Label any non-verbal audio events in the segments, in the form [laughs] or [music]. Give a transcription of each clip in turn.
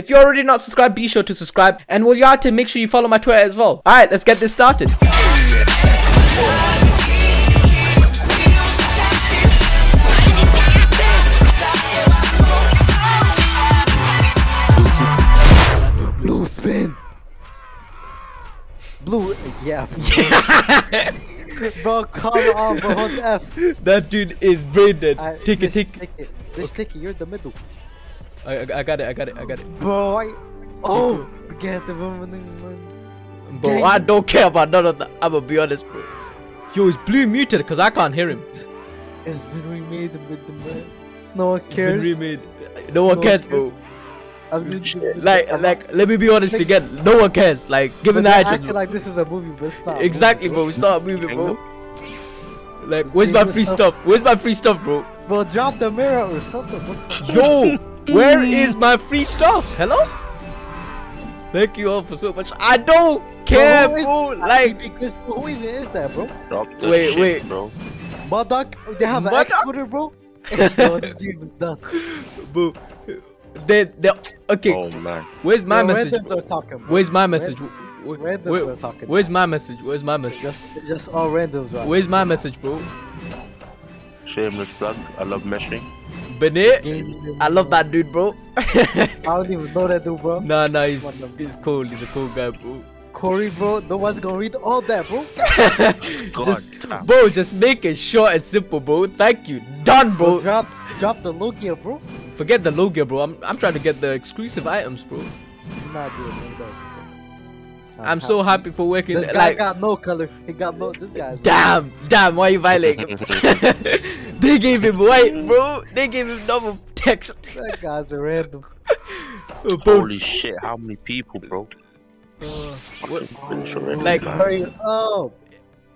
If you're already not subscribed, be sure to subscribe. And while you're at it, make sure you follow my Twitter as well. Alright, let's get this started. Blue spin. Blue, yeah. bro, come on, bro. Hold F. That dude is brain dead. Take it, take Take it. Take it. You're in the middle. I, I, I got it, I got it, I got it. Bro, I... Oh, get the woman. Bro, I don't care about none of that. I'm gonna be honest, bro. Yo, is Blue muted? Because I can't hear him. It's been remade with the man. No one cares. Been remade. No one No cares, one bro. I'm just, Like, like, let me be honest Like- again. No one cares. Like, give me but the they're item. acting like this is a movie, but it's not. Exactly, movie, bro. It's not a movie, bro. Like, where's my free stuff. stuff? Where's my free stuff, bro? Bro, drop the mirror or something. bro. Yo, [laughs] where is my free stuff? Hello? Thank you all for so much. I don't care, who is- bro. Like, because who even is that, bro? Drop Wait, shit, wait. bro. Modoc? They have an Modoc? exporter, bro. [laughs] Yo, this game is done. bro. They, they, okay. Oh man. Where's my Yo, message? Randoms are talking. Bro. Where's my message? Wh- Randoms where- are talking. Where's my message? Where's my message? just just all randoms, right? Where's my message, bro? Shameless plug. I love meshing. Bennett, I love that dude, bro. [laughs] I don't even know that dude, bro. nah, nah, he's he's cool. He's a cool guy, bro. Corey, bro. No one's gonna read all that, bro. [laughs] Just, bro, just make it short and simple, bro. Thank you. Done, Bro, bro. drop drop the Logia, bro. Forget the logo, bro. I'm, I'm trying to get the exclusive items, bro. Nah, dude, no, no. I'm so happy for working. This guy like, got no color. He got no. This guy's. damn, damn. Why are you violating? [laughs] they gave him white, bro. They gave him double text. That guy's a random. Uh, Holy shit! How many people, bro? what- Finish like, man. Hurry up.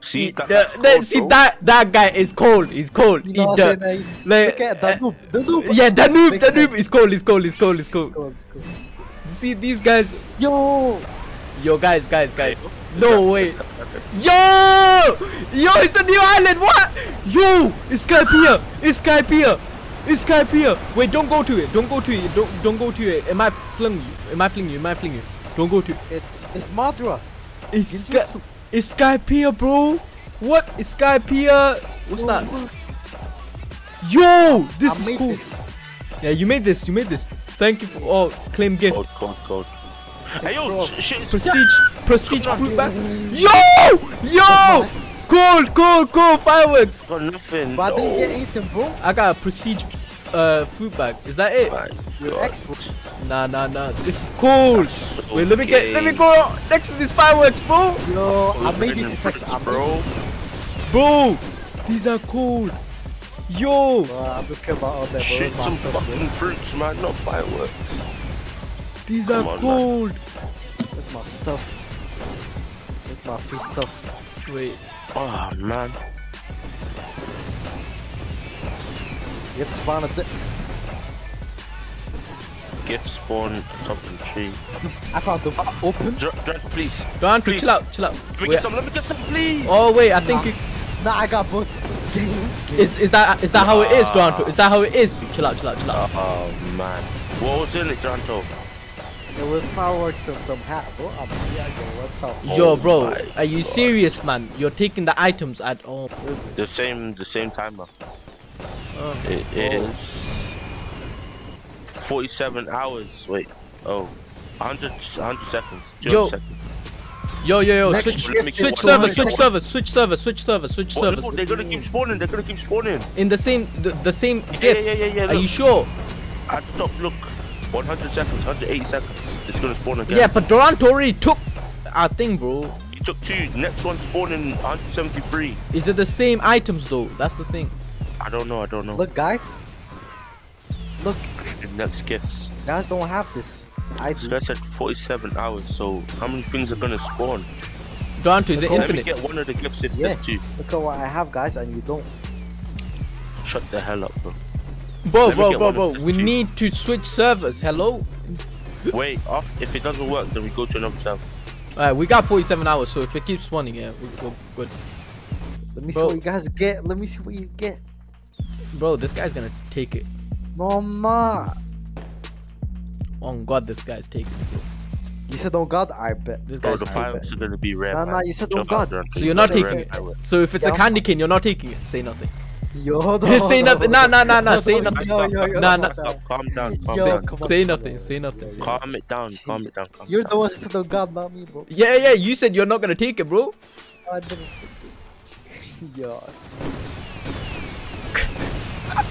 see that, the- that the- see bro? that that guy is cold. He's cold. You He know the- I'm? He's- like, Look at the noob. The noob. [laughs] yeah, Danube, Big Danube fan. is cold. He's cold. He's cold. He's cold. Let's go, let's go. See these guys. Yo! Yo, guys, guys, guys. No way. Yo! Yo, it's a new island. What? Yo, it's Skypiea. It's Skypiea. It's Skypiea. Wait, don't go to it. Don't go to it. Don't don't go to it. Am I fling you. Am I fling you. Am I fling you. Don't go to it. It's, it's Madra. It's Sky, Genjutsu. it's Skypiea, bro. What? It's Skypiea. What's that? Yo, this I is cool. this. Yeah, you made this. You made this. Thank you for all claim gift. Code, code, code. Hey yo, bro. sh- shit. it's- Prestige, prestige fruit bag. Yo, yo, cool, cool, cool fireworks. Got nothing. But I didn't no. get anything, bro. I got a prestige uh fruit bag. Is that it? My You're Nah, nah, nah. This is cool. So Wait, let me get, let me go next to these fireworks, bro. Yo, I made these effects. I fruits, made bro. Bro, these are cool. Yo, Bro, I don't care about all that, bro. Shit, my some fucking fruits, man, not fireworks. These Come are on, cool. That's my stuff. That's my free stuff. Wait, Oh man. Get the spawn of the. Gift spawn top of the tree. I found them open. Drop, drop, please. Don, Please. chill out, chill out. Let me Wait, get some. Let me get some, please. oh wait, I think Nah. you, Nah, I got both. Game. is is that is that how it is, Nah. Don? Is that how it is? Chill out, chill out, chill out. Oh man. What was in it, Janto? There was fireworks and some hat, bro. I'm yeah, yo, what's up? Yo, Oh bro, are you serious, man? You're taking the items at all. The same, the same timer. Oh. It is 47 hours. Wait. Oh. 100, 100 seconds. 200 Yo. seconds. Yo, yo, yo, Next switch, switch server, switch server, switch server, switch server, switch What, server. look, they're gonna keep spawning. They're gonna keep spawning. In the same, the, the same Yeah, gifts. yeah, yeah, yeah. Are look. you sure? At the top, look. 100 seconds, 180 seconds. It's gonna spawn again. Yeah, but Durant already took our thing, bro. He took two. Next one spawning 173. Is it the same items though? That's the thing. I don't know. I don't know. look, guys. Look, The next gifts. guys don't have this. I This do. guy said 47 hours. So how many things are gonna spawn? Durant, is it Let Let me infinite? get one of the gifts. It's Yeah. just two. Look at what I have, guys, and you don't. Shut the hell up, bro. Bro, Let bro, bro, bro. We two. need to switch servers. Hello? Wait, off. If it doesn't work, then we go to another server. Alright, we got 47 hours, so if it keeps spawning, yeah, we, we're good. Let me see what you guys get. Let me see what you get. Bro, this guy's gonna take it. No, I'm God, this guy's taking. it, bro. You said on God, I bet. This Bro, guy's the taking. it. fireworks are gonna be rare. Nah, nah, you said Jump on God. out there and So you're not taking it. So if it's a candy cane, you're not taking it. Say nothing. Yo, [laughs] no, say nothing. Nah, nah, nah, nah. Say nothing. Yo, yo, yo, Nah, nah. Stop, calm down, calm Yo, down. come on. Say nothing. Say nothing. Say nothing. Calm it down, calm it down, calm You're it the one who said on God, not me, bro. Yeah, yeah. You said you're not gonna take it, bro. I didn't. [laughs] Yo,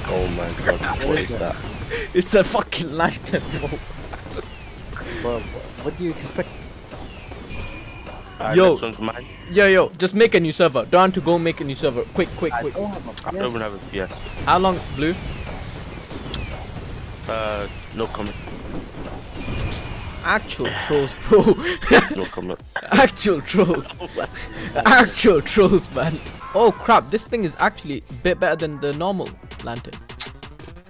Oh my god, what is that? [laughs] It's a fucking lantern, bro. bro, what do you expect? Alright, Yo. mine. Yo, yo. Just make a new server. Don't to go make a new server. Quick, quick, I quick. don't have a I don't have a PS. How long, Blue? Uh, no comment, Actual trolls, bro. [laughs] no comment. Actual trolls. Actual trolls, man. Oh crap! This thing is actually a bit better than the normal lantern.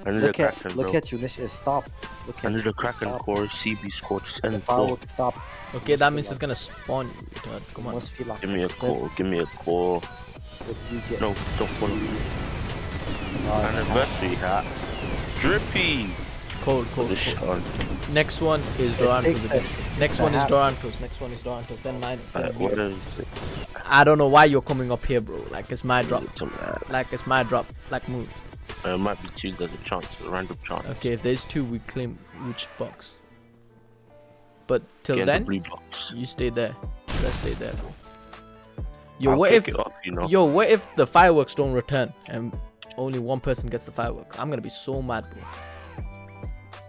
I need a Look at, Kraken, look bro. at you, Nish. Stop. Look I at need you. a Kraken Stop. core, CB score, and The end floor. firework stop. Okay, that means it's gonna spawn. you. Come on. Must feel like Give me a spin. core, give me a core. What do you get? No, don't follow me. Uh, Anniversary hat. Drippy! Cold, cold, cold. Next one is It Dorantos. Next one is hat. Dorantos. Next one is Dorantos. Then mine. Uh, what is it? I don't know why you're coming up here, bro. Like it's my drop. Like it's my drop. Like move. It might be two, there's a chance, a random chance. Okay, if there's two, we claim which box. But till Get the then, box. you stay there. Let's stay there, bro. Yo, I'll what if? off, you know? Yo, what if the fireworks don't return and only one person gets the fireworks? I'm gonna be so mad, bro.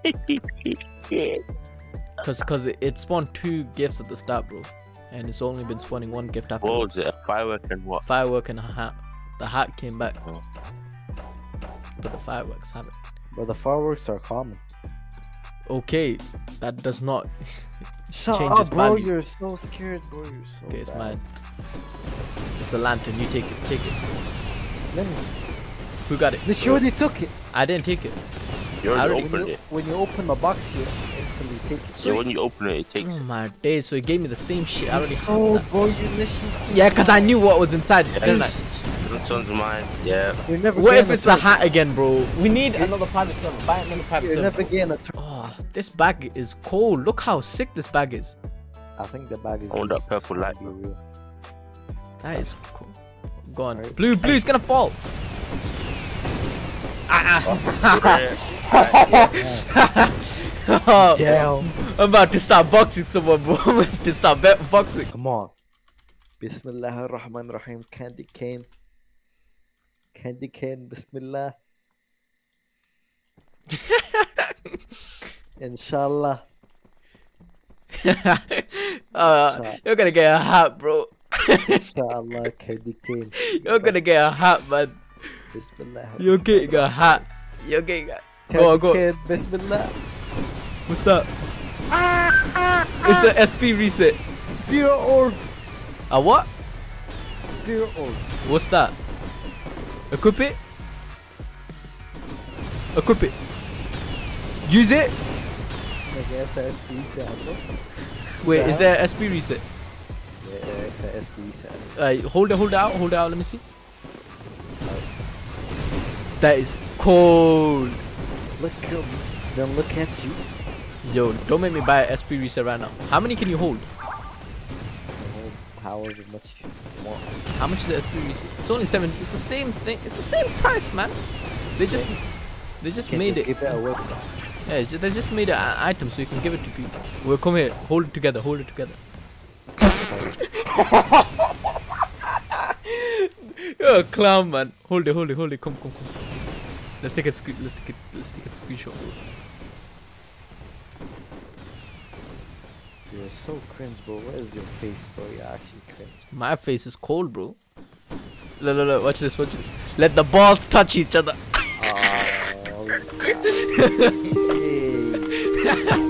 [laughs] Cause, cause it, it spawned two gifts at the start, bro, and it's only been spawning one gift after. what was it? A firework and what? Firework and a hat. The hat came back, Oh. But the fireworks haven't. But the fireworks are common. Okay, that does not. [laughs] Shut Change up, its bro. value. You're so scared, bro. You're so Okay, it's bad. mine. It's the lantern. You take it. Take it. Let me. Who got it? This you already took it. I didn't take it. You already already- opened when, you, it. when you open the box, you instantly take it. So when you open it, it takes Oh my days! So it gave me the same shit. I already so, have that. bro, you literally. Yeah, cause I knew what was inside, Yeah. didn't I? This one's mine. Yeah. You're never What if it's a turn. hat again, bro? We need another private server. Buy another private You're server. never getting a. Oh, this bag is cold. Look how sick this bag is. I think the bag is. I want that purple light, be bro. That is cool. Go on. Alright. Blue, blue, it's gonna fall. Rare. Oh, Damn. I'm about to start boxing someone, bro. [laughs] I'm about to start bet- boxing. Come on. Bismillah ar-Rahman rahim Candy cane. Candy cane. Bismillah. [laughs] Inshallah. [laughs] uh, you're gonna get a hat, bro. Inshallah. [laughs] Candy cane. You're gonna get a hat, man. Bismillah. You're getting a hat. You're getting a. Candy on, go. cane. Bismillah. What's that? It's an SP reset. Spear orb. A what? Spear orb. What's that? Equip it? Equip it. Use it? I guess a SP set, bro. Wait, Yeah. is there a SP reset? Yeah, it's a SP set. Uh, hold it, hold it out, hold it out, let me see. That is cold. Look at me. Then look at you. Yo, don't make me buy a SP reset right now. How many can you hold? Hold However much How much is the SP reset? It's only seven. It's the same thing. It's the same price, man. They just, they just made just it. give it away. Yeah, they just made an item so you can give it to people. Well, come here, hold it together, hold it together. You're [laughs] oh, a clown, man. Hold it, hold it, hold it. Come, come, come. Let's take a screen. Let's take it. Let's take a screenshot. You're so cringe, bro. What is your face, bro? You're actually cringe. My face is cold, bro. Look, look, look. Watch this. Watch this. Let the balls touch each other. Oh, [laughs] hey.